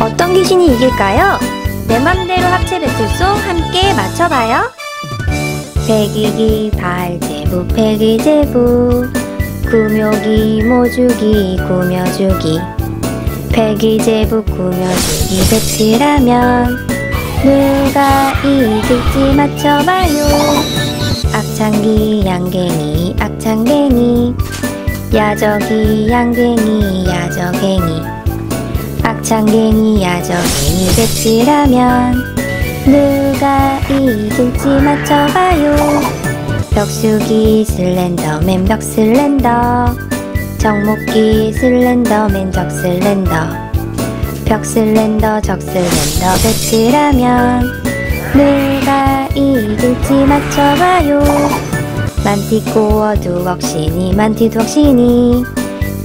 어떤 귀신이 이길까요? 내 맘대로 합체 배틀송 함께 맞춰봐요. 백이기 발제부 백이제부 구묘기 모주기 구며주기 백이제부 구며주기 배틀하면 누가 이길지 맞춰봐요. 악창기 양갱이 악창갱이 야적이 양갱이 야적갱이. 악창갱이 야적갱이 배틀하면 누가 이길지 맞춰봐요. 벽수기 슬렌더맨 벽슬렌더. 정목기 슬렌더맨 적슬렌더. 벽슬렌더 적슬렌더 배틀하면 누가 이길지 맞춰봐요 만티코 어 두억신이 만티두억신이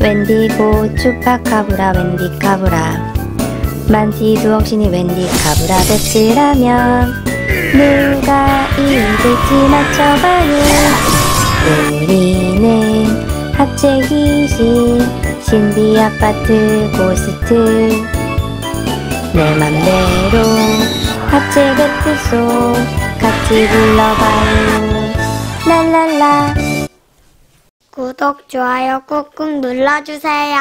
웬디고 추파카브라 웬디카브라. 만티두억신이 웬디카브라. 배틀하면 누가 이길지 맞춰봐요. 우리는 합체 귀신 신비 아파트 고스트. 내 맘대로 합체 배틀송 같이 불러봐요 랄랄라 구독, 좋아요 꾹꾹 눌러주세요.